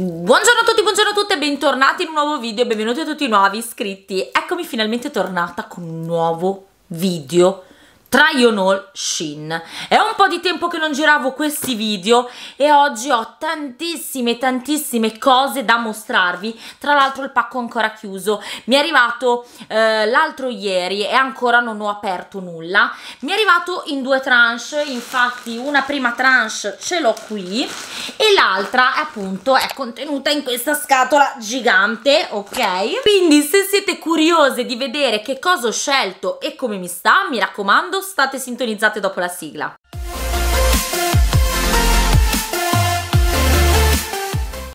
Buongiorno a tutti, buongiorno a tutte, bentornati in un nuovo video, benvenuti a tutti i nuovi iscritti. Eccomi finalmente tornata con un nuovo video Try on all Shin. È un po' di tempo che non giravo questi video e oggi ho tantissime tantissime cose da mostrarvi. Tra l'altro il pacco è ancora chiuso. Mi è arrivato eh, l'altro ieri e ancora non ho aperto nulla. Mi è arrivato in due tranche, infatti una prima tranche ce l'ho qui e l'altra appunto è contenuta in questa scatola gigante, ok? Quindi se siete curiose di vedere che cosa ho scelto e come mi sta, mi raccomando state sintonizzate dopo la sigla.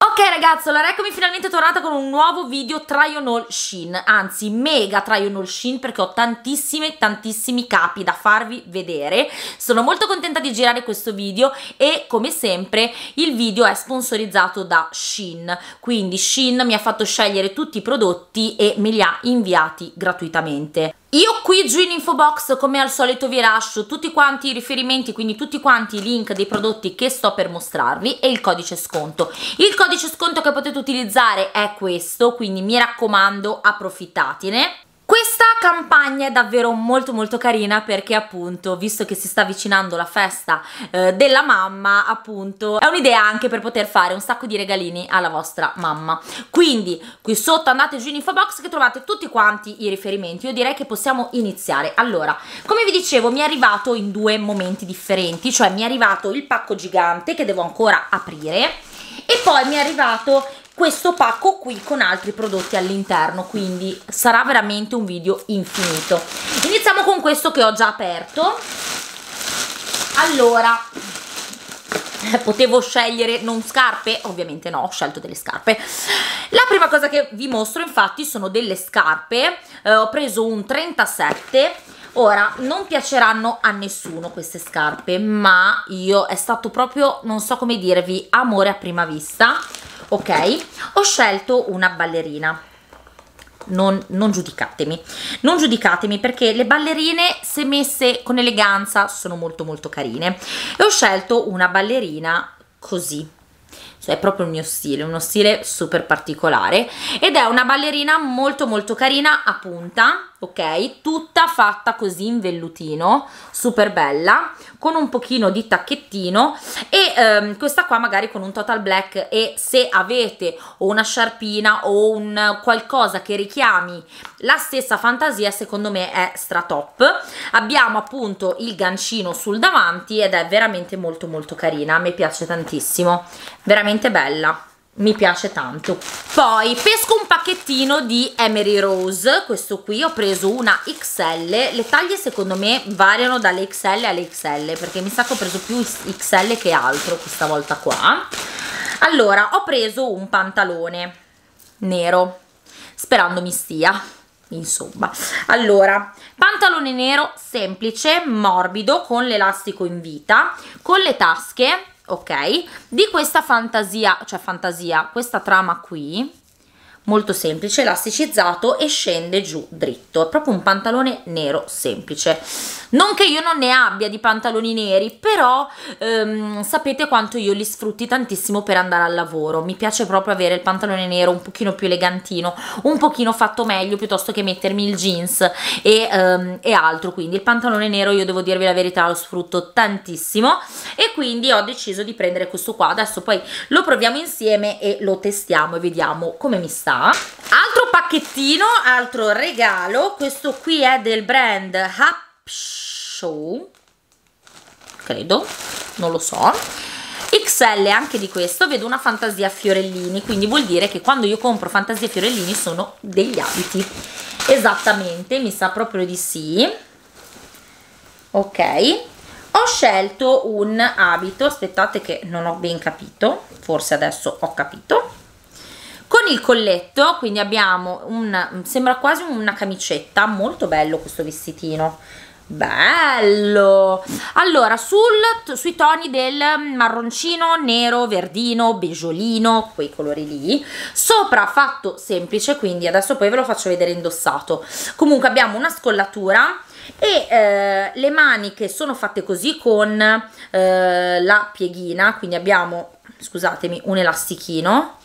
Ok ragazzi, allora eccomi finalmente tornata con un nuovo video try on all Shein, anzi mega try on all Shein perché ho tantissimi tantissimi capi da farvi vedere. Sono molto contenta di girare questo video e come sempre il video è sponsorizzato da Shein, quindi Shein mi ha fatto scegliere tutti i prodotti e me li ha inviati gratuitamente. Io qui giù in info box come al solito vi lascio tutti quanti i riferimenti, quindi tutti quanti i link dei prodotti che sto per mostrarvi e il codice sconto. Il codice sconto che potete utilizzare è questo, quindi mi raccomando approfittatene. Questa campagna è davvero molto molto carina perché appunto visto che si sta avvicinando la festa eh, della mamma appunto è un'idea anche per poter fare un sacco di regalini alla vostra mamma. Quindi qui sotto andate giù in info box che trovate tutti quanti i riferimenti. Io direi che possiamo iniziare. Allora come vi dicevo mi è arrivato in due momenti differenti cioè mi è arrivato il pacco gigante che devo ancora aprire e poi mi è arrivato questo pacco qui con altri prodotti all'interno quindi sarà veramente un video infinito. Iniziamo con questo che ho già aperto. Allora potevo scegliere non scarpe? Ovviamente no ho scelto delle scarpe. La prima cosa che vi mostro infatti sono delle scarpe. Eh, ho preso un 37 ora non piaceranno a nessuno queste scarpe ma io è stato proprio non so come dirvi amore a prima vista ok? Ho scelto una ballerina. Non, non, giudicatemi. Non giudicatemi perché le ballerine se messe con eleganza sono molto molto carine. E ho scelto una ballerina così. Cioè è proprio il mio stile, uno stile super particolare. Ed è una ballerina molto molto carina a punta, ok? Tutta fatta così in vellutino, super bella, con un pochino di tacchettino e ehm, questa qua magari con un total black e se avete una sciarpina o un qualcosa che richiami la stessa fantasia secondo me è stra top abbiamo appunto il gancino sul davanti ed è veramente molto molto carina me piace tantissimo veramente bella mi piace tanto. Poi pesco un pacchettino di Emery Rose. Questo qui ho preso una XL le taglie secondo me variano dalle XL alle XL perché mi sa che ho preso più XL che altro questa volta qua. Allora ho preso un pantalone nero sperando mi stia insomma. Allora pantalone nero semplice morbido con l'elastico in vita con le tasche ok? Di questa fantasia cioè fantasia questa trama qui molto semplice, elasticizzato e scende giù dritto, è proprio un pantalone nero semplice. Non che io non ne abbia di pantaloni neri, però ehm, sapete quanto io li sfrutti tantissimo per andare al lavoro. Mi piace proprio avere il pantalone nero un pochino più elegantino, un pochino fatto meglio piuttosto che mettermi il jeans e, ehm, e altro. Quindi il pantalone nero io devo dirvi la verità lo sfrutto tantissimo e quindi ho deciso di prendere questo qua. Adesso poi lo proviamo insieme e lo testiamo e vediamo come mi sta altro pacchettino altro regalo. Questo qui è del brand Up Show credo non lo so. XL anche di questo vedo una fantasia fiorellini quindi vuol dire che quando io compro fantasia fiorellini sono degli abiti. Esattamente mi sa proprio di sì. Ok. Ho scelto un abito aspettate che non ho ben capito forse adesso ho capito con il colletto quindi abbiamo un sembra quasi una camicetta molto bello questo vestitino. Bello! Allora sul, sui toni del marroncino nero verdino beggiolino quei colori lì. Sopra fatto semplice quindi adesso poi ve lo faccio vedere indossato. Comunque abbiamo una scollatura e eh, le maniche sono fatte così con eh, la pieghina quindi abbiamo scusatemi un elastichino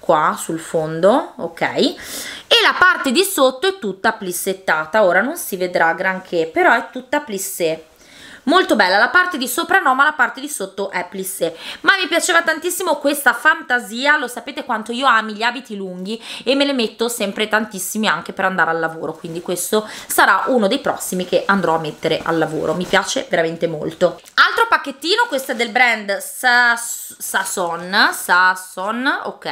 qua sul fondo ok? E la parte di sotto è tutta plissettata ora non si vedrà granché però è tutta plissé molto bella la parte di sopra no ma la parte di sotto è plissé. Ma mi piaceva tantissimo questa fantasia lo sapete quanto io ami gli abiti lunghi e me le metto sempre tantissimi anche per andare al lavoro quindi questo sarà uno dei prossimi che andrò a mettere al lavoro. Mi piace veramente molto. Altro pacchettino questo è del brand Sasson Sasson ok.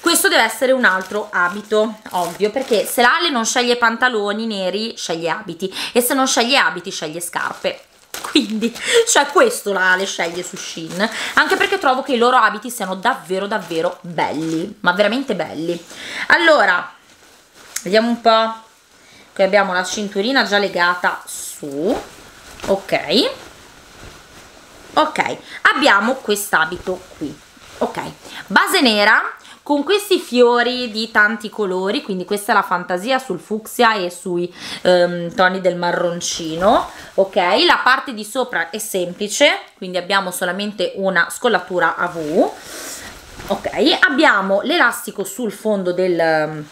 Questo deve essere un altro abito ovvio perché se l'Ale non sceglie pantaloni neri sceglie abiti e se non sceglie abiti sceglie scarpe quindi cioè questo la le sceglie su Shein anche perché trovo che i loro abiti siano davvero davvero belli ma veramente belli. Allora vediamo un po' qui abbiamo la cinturina già legata su. Ok. Ok abbiamo quest'abito qui. Ok. Base nera con questi fiori di tanti colori quindi questa è la fantasia sul fucsia e sui um, toni del marroncino ok? La parte di sopra è semplice quindi abbiamo solamente una scollatura a V ok? Abbiamo l'elastico sul fondo del,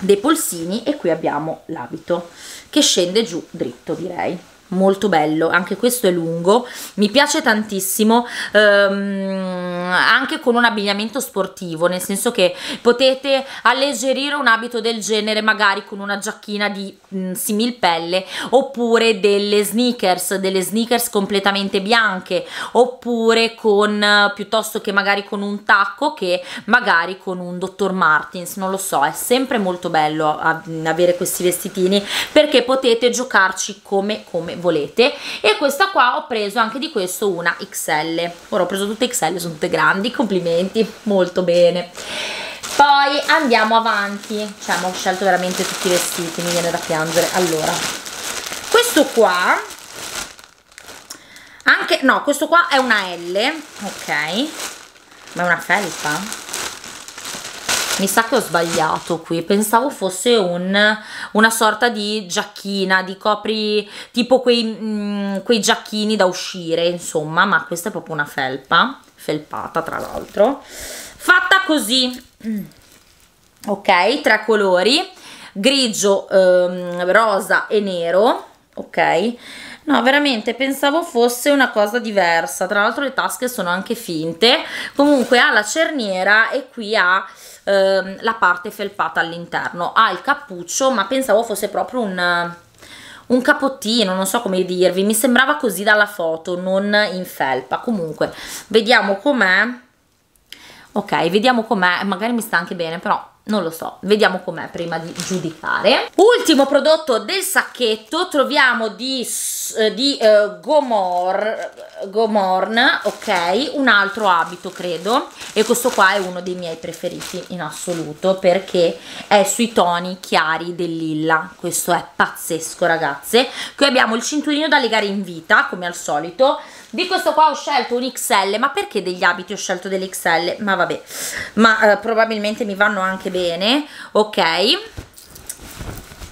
dei polsini e qui abbiamo l'abito che scende giù dritto direi. Molto bello anche questo è lungo mi piace tantissimo. Ehm, anche con un abbigliamento sportivo nel senso che potete alleggerire un abito del genere magari con una giacchina di mh, mm, similpelle oppure delle sneakers delle sneakers completamente bianche oppure con piuttosto che magari con un tacco che magari con un Dr. Martins non lo so è sempre molto bello avere questi vestitini perché potete giocarci come come volete e questa qua ho preso anche di questo una XL ora ho preso tutte XL sono tutte grandi complimenti molto bene. Poi andiamo avanti. Cioè ho scelto veramente tutti i vestiti mi viene da piangere. Allora questo qua anche no questo qua è una L ok ma è una felpa. Mi sa che ho sbagliato qui pensavo fosse un, una sorta di giacchina di copri tipo quei, mh, mm, quei giacchini da uscire insomma ma questa è proprio una felpa felpata tra l'altro. Fatta così. Ok tre colori. Grigio ehm, rosa e nero. Ok. No, veramente pensavo fosse una cosa diversa. Tra l'altro le tasche sono anche finte. Comunque ha la cerniera e qui ha ehm, la parte felpata all'interno. Ha il cappuccio ma pensavo fosse proprio un un capottino, non so come dirvi, mi sembrava così dalla foto, non in felpa. Comunque, vediamo com'è. Ok, vediamo com'è, magari mi sta anche bene, però non lo so, vediamo com'è prima di giudicare. Ultimo prodotto del sacchetto, troviamo di, eh, di uh, Gomor, Gomorn, ok, un altro abito credo, e questo qua è uno dei miei preferiti in assoluto perché è sui toni chiari del lilla, questo è pazzesco ragazze. Qui abbiamo il cinturino da legare in vita, come al solito, di questo qua ho scelto un XL ma perché degli abiti ho scelto dell'XL ma vabbè. Ma eh, probabilmente mi vanno anche bene ok?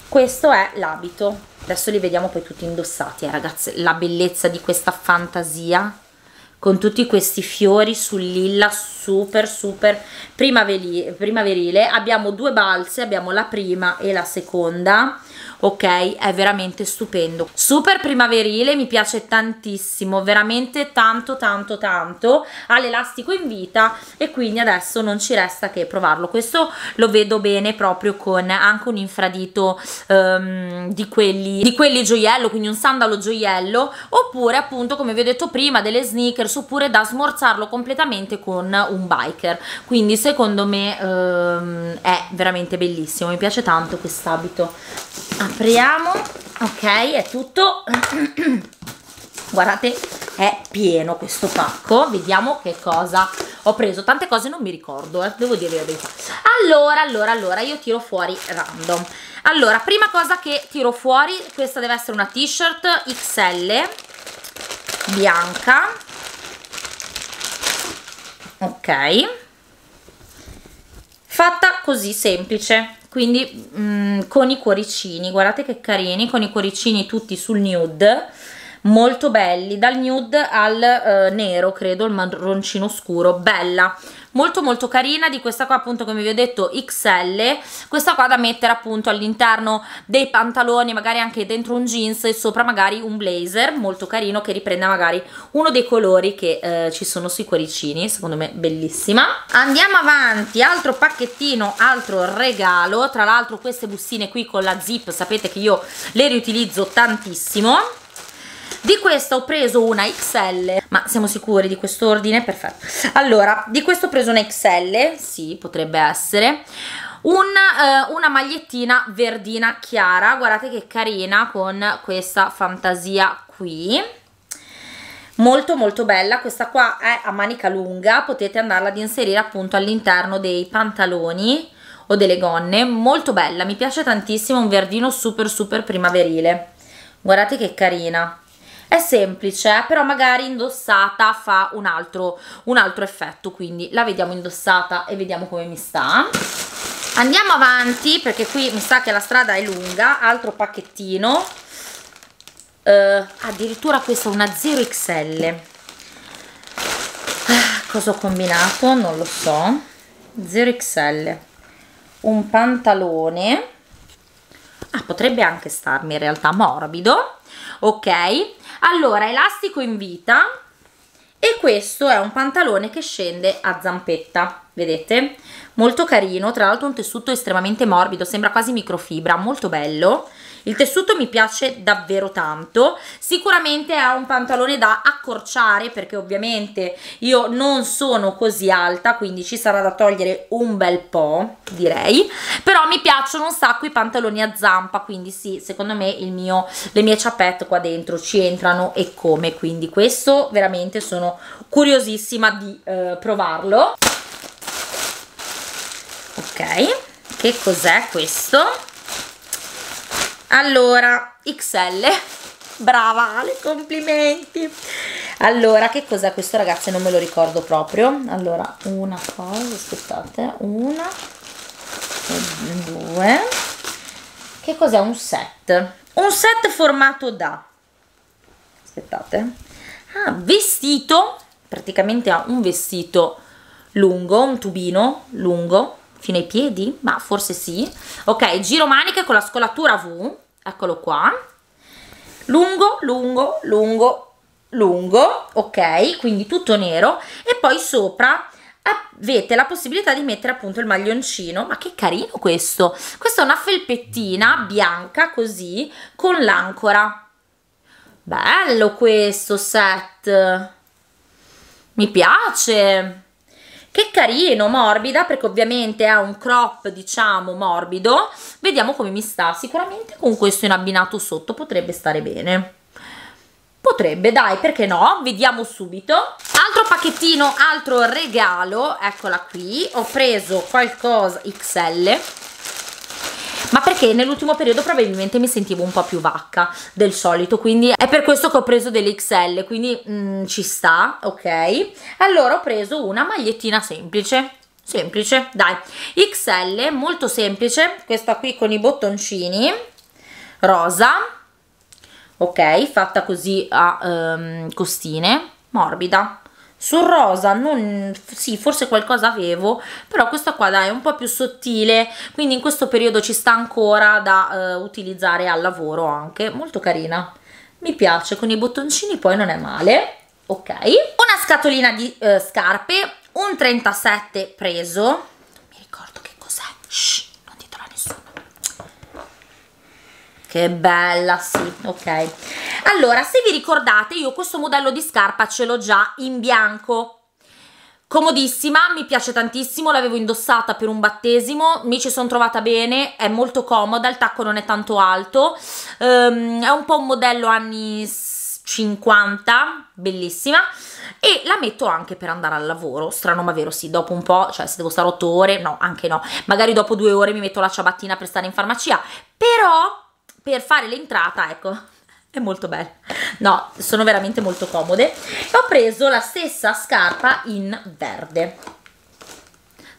Questo è l'abito. Adesso li vediamo poi tutti indossati eh, ragazze. La bellezza di questa fantasia con tutti questi fiori sul lilla super super primaverile. Abbiamo due balze abbiamo la prima e la seconda ok è veramente stupendo. Super primaverile mi piace tantissimo veramente tanto tanto tanto. Ha l'elastico in vita e quindi adesso non ci resta che provarlo. Questo lo vedo bene proprio con anche un infradito um, di quelli di quelli gioiello quindi un sandalo gioiello oppure appunto come vi ho detto prima delle sneakers oppure da smorzarlo completamente con un biker. Quindi secondo me um, è veramente bellissimo mi piace tanto quest'abito apriamo. Ok è tutto. Guardate è pieno questo pacco. Vediamo che cosa ho preso. Tante cose non mi ricordo eh, devo dire la verità. Allora allora allora io tiro fuori random. Allora prima cosa che tiro fuori questa deve essere una t-shirt XL bianca. Ok. Fatta così semplice quindi mh, mm, con i cuoricini guardate che carini con i cuoricini tutti sul nude molto belli dal nude al eh, nero credo il marroncino scuro bella. Molto molto carina di questa qua appunto come vi ho detto XL questa qua da mettere appunto all'interno dei pantaloni magari anche dentro un jeans e sopra magari un blazer molto carino che riprende magari uno dei colori che eh, ci sono sui cuoricini secondo me bellissima. Andiamo avanti altro pacchettino altro regalo. Tra l'altro queste bustine qui con la zip sapete che io le riutilizzo tantissimo di questa ho preso una XL ma siamo sicuri di questo ordine? perfetto. Allora di questo ho preso una XL sì potrebbe essere un, eh, una magliettina verdina chiara guardate che carina con questa fantasia qui. Molto molto bella questa qua è a manica lunga potete andarla ad inserire appunto all'interno dei pantaloni o delle gonne. Molto bella mi piace tantissimo un verdino super super primaverile. Guardate che carina è semplice eh, però magari indossata fa un altro, un altro effetto quindi la vediamo indossata e vediamo come mi sta. Andiamo avanti perché qui mi sa che la strada è lunga altro pacchettino. Uh, addirittura questa è una 0XL ah, cosa ho combinato? non lo so. 0XL un pantalone. Ah, potrebbe anche starmi in realtà morbido. Ok allora elastico in vita. E questo è un pantalone che scende a zampetta vedete? Molto carino tra l'altro un tessuto estremamente morbido sembra quasi microfibra molto bello il tessuto mi piace davvero tanto. Sicuramente è un pantalone da accorciare perché ovviamente io non sono così alta quindi ci sarà da togliere un bel po' direi. Però mi piacciono un sacco i pantaloni a zampa quindi sì secondo me mio, le mie ciappette qua dentro ci entrano e come. Quindi questo veramente sono curiosissima di eh, provarlo. Ok che cos'è questo allora XL brava Ale complimenti. Allora che cos'è questo ragazzi? Non me lo ricordo proprio. Allora una cosa aspettate una due. Che cos'è un set? Un set formato da aspettate ah, vestito praticamente ha un vestito lungo un tubino lungo fino ai piedi? Ma forse sì. Ok, giro maniche con la scolatura V, eccolo qua. Lungo, lungo, lungo, lungo, ok, quindi tutto nero. E poi sopra avete la possibilità di mettere appunto il maglioncino. Ma che carino questo! Questa è una felpettina bianca così, con l'ancora. Bello questo set! Mi piace! Che carino, morbida, perché ovviamente ha un crop, diciamo, morbido. Vediamo come mi sta. Sicuramente con questo in abbinato sotto potrebbe stare bene. Potrebbe, dai, perché no? Vediamo subito. Altro pacchettino, altro regalo, eccola qui. Ho preso qualcosa XL ma perché nell'ultimo periodo probabilmente mi sentivo un po' più vacca del solito quindi è per questo che ho preso delle XL quindi mm, ci sta ok? Allora ho preso una magliettina semplice semplice dai. XL molto semplice questa qui con i bottoncini rosa ok? Fatta così a um, costine morbida sul rosa non sì forse qualcosa avevo però questa qua dai è un po' più sottile. Quindi in questo periodo ci sta ancora da uh, utilizzare al lavoro anche. Molto carina. Mi piace con i bottoncini poi non è male. Ok. Una scatolina di uh, scarpe un 37 preso. Non mi ricordo che cos'è. Non ditelo a nessuno. Che bella sì ok allora se vi ricordate io questo modello di scarpa ce l'ho già in bianco. Comodissima, mi piace tantissimo, l'avevo indossata per un battesimo, mi ci sono trovata bene, è molto comoda, il tacco non è tanto alto, um, è un po' un modello anni 50, bellissima, e la metto anche per andare al lavoro, strano ma vero, sì, dopo un po', cioè se devo stare 8 ore, no, anche no, magari dopo due ore mi metto la ciabattina per stare in farmacia, però per fare l'entrata, ecco, è molto bella. No sono veramente molto comode. Ho preso la stessa scarpa in verde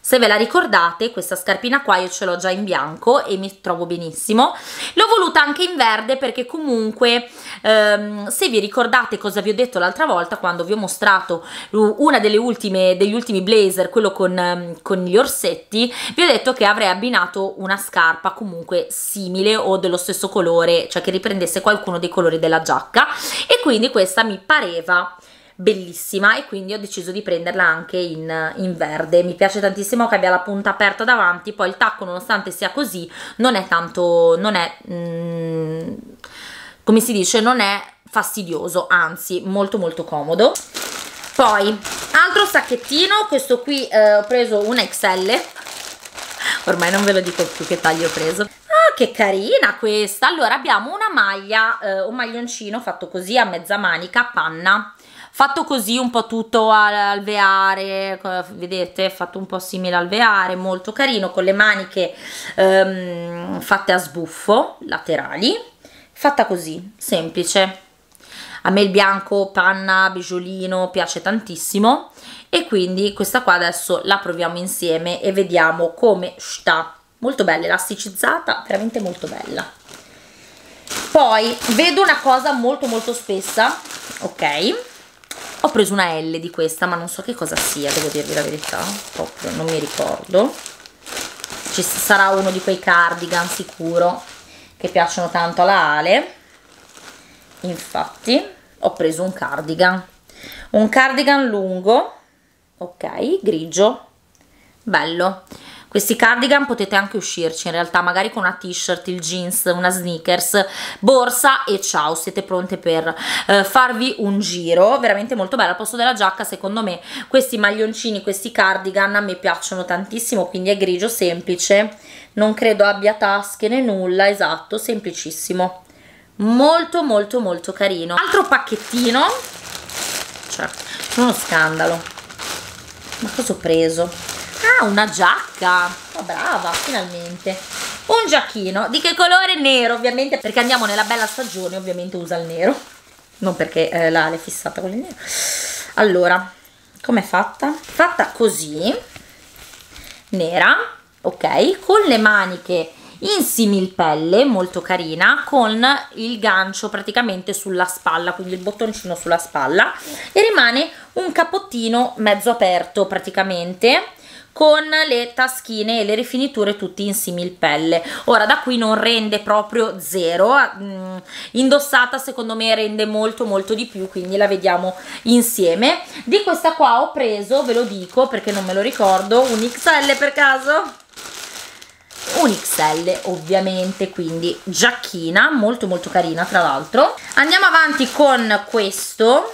se ve la ricordate questa scarpina qua io ce l'ho già in bianco e mi trovo benissimo. L'ho voluta anche in verde perché comunque ehm, se vi ricordate cosa vi ho detto l'altra volta quando vi ho mostrato una delle ultime degli ultimi blazer quello con, ehm, con gli orsetti vi ho detto che avrei abbinato una scarpa comunque simile o dello stesso colore cioè che riprendesse qualcuno dei colori della giacca. E quindi questa mi pareva bellissima e quindi ho deciso di prenderla anche in, in, verde. Mi piace tantissimo che abbia la punta aperta davanti poi il tacco nonostante sia così non è tanto non è mm, come si dice non è fastidioso anzi molto molto comodo. Poi altro sacchettino questo qui eh, ho preso un XL ormai non ve lo dico più che taglio ho preso. Ah che carina questa. Allora abbiamo una maglia eh, un maglioncino fatto così a mezza manica panna fatto così un po' tutto alveare vedete fatto un po' simile al alveare molto carino con le maniche ehm, fatte a sbuffo laterali. Fatta così semplice. A me il bianco panna bigiolino piace tantissimo. E quindi questa qua adesso la proviamo insieme e vediamo come sta. Molto bella elasticizzata veramente molto bella. Poi vedo una cosa molto molto spessa ok ho preso una L di questa ma non so che cosa sia devo dirvi la verità. Proprio non mi ricordo. Ci sarà uno di quei cardigan sicuro che piacciono tanto alla Ale. Infatti ho preso un cardigan. Un cardigan lungo ok grigio bello questi cardigan potete anche uscirci in realtà magari con una t-shirt, il jeans, una sneakers, borsa e ciao siete pronte per eh, farvi un giro. Veramente molto bello. Al posto della giacca secondo me questi maglioncini, questi cardigan a me piacciono tantissimo quindi è grigio semplice. Non credo abbia tasche né nulla esatto semplicissimo. Molto molto molto carino. Altro pacchettino. Cioè uno scandalo. Ma cosa ho preso Ah, una giacca. Oh, brava, finalmente. Un giacchino. Di che colore? Nero, ovviamente, perché andiamo nella bella stagione, ovviamente usa il nero. Non perché eh, l'ale è fissata con il nero. Allora, com'è fatta? Fatta così, nera, ok, con le maniche in similpelle, molto carina, con il gancio praticamente sulla spalla, quindi il bottoncino sulla spalla, e rimane un capottino mezzo aperto praticamente, con le taschine e le rifiniture tutti in similpelle ora da qui non rende proprio zero mm, indossata secondo me rende molto molto di più quindi la vediamo insieme. Di questa qua ho preso ve lo dico perché non me lo ricordo un XL per caso? Un XL ovviamente quindi giacchina molto molto carina tra l'altro. Andiamo avanti con questo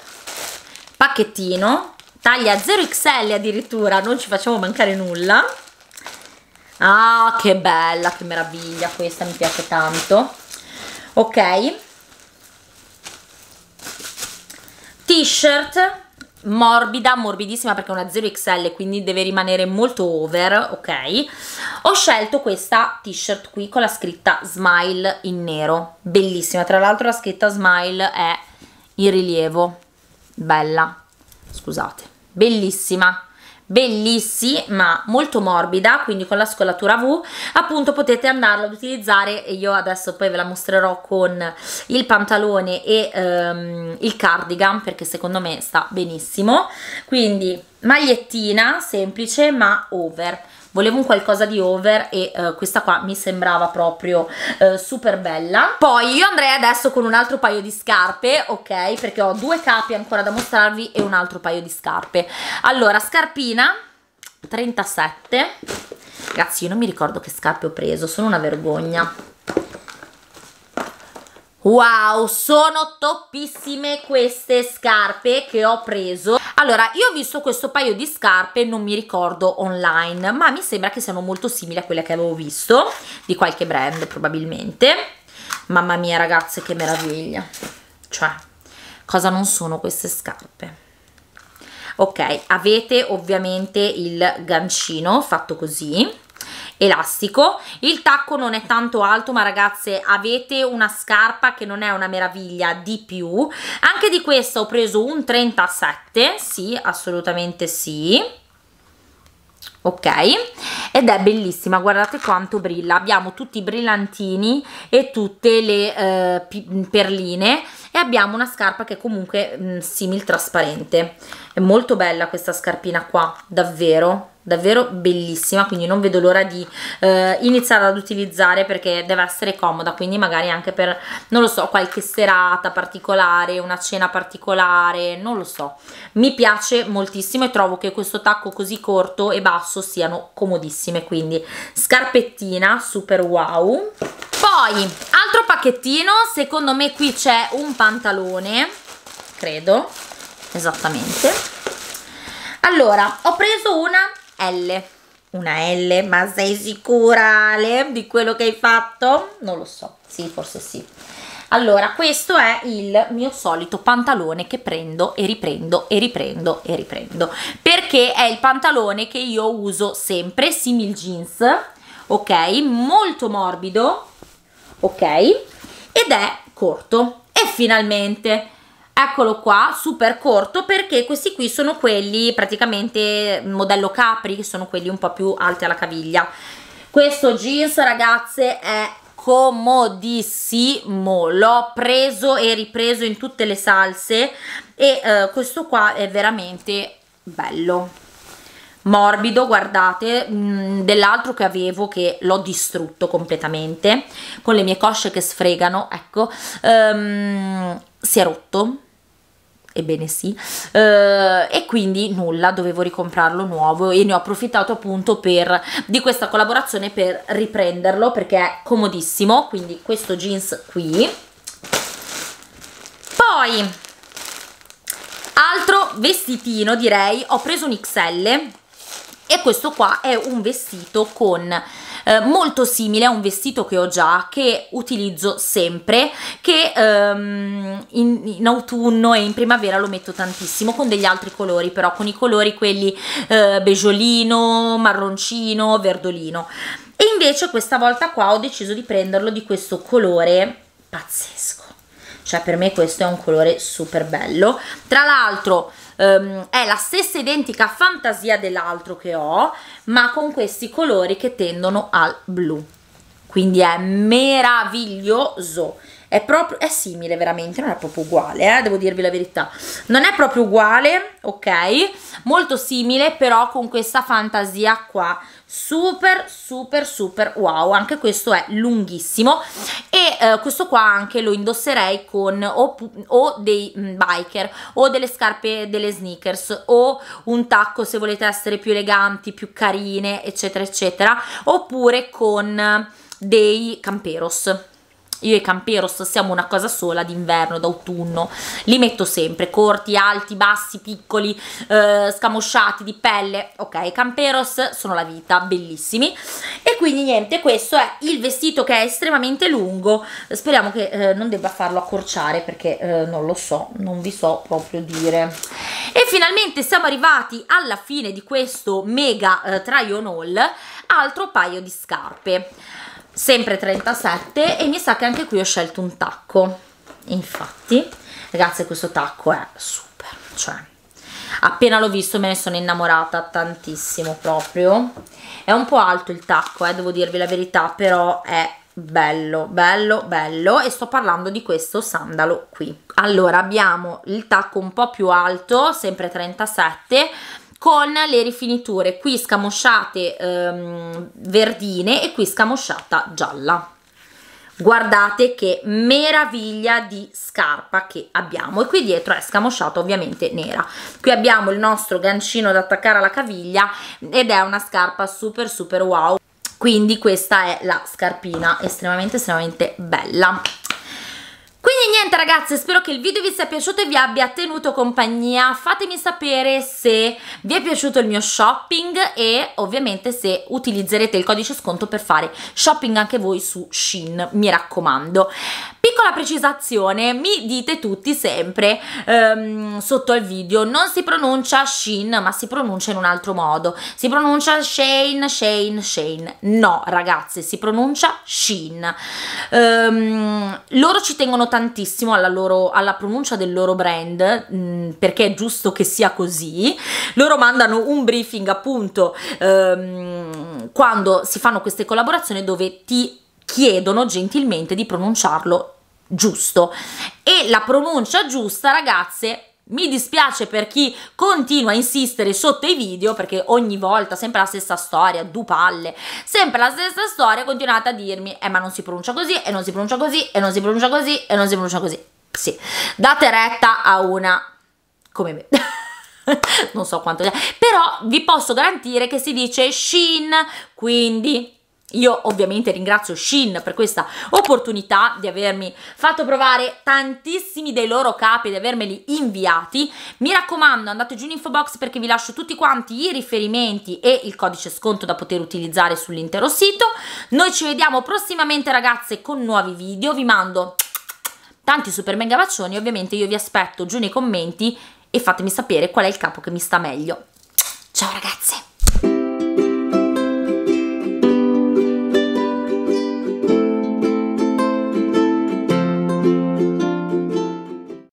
pacchettino taglia 0XL addirittura non ci facciamo mancare nulla. Ah che bella che meraviglia questa mi piace tanto. Ok. T-shirt morbida, morbidissima perché è una 0XL quindi deve rimanere molto over, ok? Ho scelto questa t-shirt qui con la scritta Smile in nero, bellissima, tra l'altro la scritta Smile è in rilievo, bella, scusate bellissima. Bellissima molto morbida quindi con la scollatura V appunto potete andarlo ad utilizzare e io adesso poi ve la mostrerò con il pantalone e um, il cardigan perché secondo me sta benissimo. Quindi magliettina semplice ma over. Volevo un qualcosa di over e uh, questa qua mi sembrava proprio uh, super bella. Poi io andrei adesso con un altro paio di scarpe ok? Perché ho due capi ancora da mostrarvi e un altro paio di scarpe. Allora scarpina 37 ragazzi io non mi ricordo che scarpe ho preso sono una vergogna Wow, sono toppissime queste scarpe che ho preso. Allora, io ho visto questo paio di scarpe, non mi ricordo online, ma mi sembra che siano molto simili a quelle che avevo visto, di qualche brand probabilmente. Mamma mia ragazze, che meraviglia. Cioè, cosa non sono queste scarpe? Ok, avete ovviamente il gancino fatto così, elastico. Il tacco non è tanto alto ma ragazze avete una scarpa che non è una meraviglia di più. Anche di questa ho preso un 37 sì assolutamente sì. Ok. Ed è bellissima guardate quanto brilla. Abbiamo tutti i brillantini e tutte le eh, perline. E abbiamo una scarpa che è comunque mh, simil trasparente. È molto bella questa scarpina qua davvero davvero bellissima quindi non vedo l'ora di eh, iniziare ad utilizzare perché deve essere comoda quindi magari anche per non lo so qualche serata particolare una cena particolare non lo so. Mi piace moltissimo e trovo che questo tacco così corto e basso siano comodissime quindi scarpettina super wow. Poi altro pacchettino secondo me qui c'è un pantalone credo esattamente. Allora ho preso una L. Una L, ma sei sicura Ale di quello che hai fatto? Non lo so, sì, forse sì. Allora, questo è il mio solito pantalone che prendo e riprendo e riprendo e riprendo, perché è il pantalone che io uso sempre, simil jeans, ok? Molto morbido, ok? Ed è corto. E finalmente eccolo qua super corto perché questi qui sono quelli praticamente modello capri che sono quelli un po' più alti alla caviglia. Questo jeans ragazze è comodissimo. L'ho preso e ripreso in tutte le salse e eh, questo qua è veramente bello. Morbido guardate mm, dell'altro che avevo che l'ho distrutto completamente con le mie cosce che sfregano ecco. Um, si è rotto ebbene sì, eh, e quindi nulla, dovevo ricomprarlo nuovo e ne ho approfittato appunto per, di questa collaborazione per riprenderlo perché è comodissimo, quindi questo jeans qui. Poi, altro vestitino direi, ho preso un XL e questo qua è un vestito con eh, molto simile a un vestito che ho già che utilizzo sempre che ehm, in, in, autunno e in primavera lo metto tantissimo con degli altri colori però con i colori quelli eh, beggiolino marroncino verdolino. E invece questa volta qua ho deciso di prenderlo di questo colore pazzesco. Cioè per me questo è un colore super bello. Tra l'altro um, è la stessa identica fantasia dell'altro che ho ma con questi colori che tendono al blu. Quindi è meraviglioso. È proprio è simile veramente non è proprio uguale eh, devo dirvi la verità. Non è proprio uguale ok? Molto simile però con questa fantasia qua super super super wow. Anche questo è lunghissimo. E eh, questo qua anche lo indosserei con o, o dei mm, biker o delle scarpe delle sneakers o un tacco se volete essere più eleganti più carine eccetera eccetera oppure con dei camperos io e Camperos siamo una cosa sola d'inverno, d'autunno, li metto sempre, corti, alti, bassi, piccoli, eh, scamosciati, di pelle, ok, Camperos sono la vita, bellissimi, e quindi niente, questo è il vestito che è estremamente lungo, speriamo che eh, non debba farlo accorciare perché eh, non lo so, non vi so proprio dire. E finalmente siamo arrivati alla fine di questo mega eh, try on haul, altro paio di scarpe sempre 37 e mi sa che anche qui ho scelto un tacco. Infatti ragazzi questo tacco è super cioè appena l'ho visto me ne sono innamorata tantissimo proprio. È un po' alto il tacco eh, devo dirvi la verità però è bello bello bello e sto parlando di questo sandalo qui. Allora abbiamo il tacco un po' più alto sempre 37 con le rifiniture. Qui scamosciate ehm, verdine e qui scamosciata gialla. Guardate che meraviglia di scarpa che abbiamo. E qui dietro è scamosciata ovviamente nera. Qui abbiamo il nostro gancino da attaccare alla caviglia ed è una scarpa super super wow. Quindi questa è la scarpina estremamente estremamente bella quindi niente ragazze, spero che il video vi sia piaciuto e vi abbia tenuto compagnia. Fatemi sapere se vi è piaciuto il mio shopping e ovviamente se utilizzerete il codice sconto per fare shopping anche voi su Shein, mi raccomando. Piccola precisazione, mi dite tutti sempre um, sotto al video, non si pronuncia Shein ma si pronuncia in un altro modo, si pronuncia Shane, Shane, Shane, no ragazze si pronuncia Shein, um, loro ci tengono tantissimo tantissimo alla, loro, alla pronuncia del loro brand mh, mm, perché è giusto che sia così. Loro mandano un briefing appunto ehm, quando si fanno queste collaborazioni dove ti chiedono gentilmente di pronunciarlo giusto. E la pronuncia giusta ragazze mi dispiace per chi continua a insistere sotto i video perché ogni volta sempre la stessa storia, du palle, sempre la stessa storia, continuate a dirmi eh ma non si pronuncia così e non si pronuncia così e non si pronuncia così e non si pronuncia così. Sì, date retta a una come me. non so quanto, però vi posso garantire che si dice Shin, quindi io ovviamente ringrazio Shin per questa opportunità di avermi fatto provare tantissimi dei loro capi, di avermeli inviati. Mi raccomando andate giù in info box perché vi lascio tutti quanti i riferimenti e il codice sconto da poter utilizzare sull'intero sito. Noi ci vediamo prossimamente ragazze con nuovi video, vi mando tanti super mega bacioni, ovviamente io vi aspetto giù nei commenti e fatemi sapere qual è il capo che mi sta meglio. Ciao ragazze!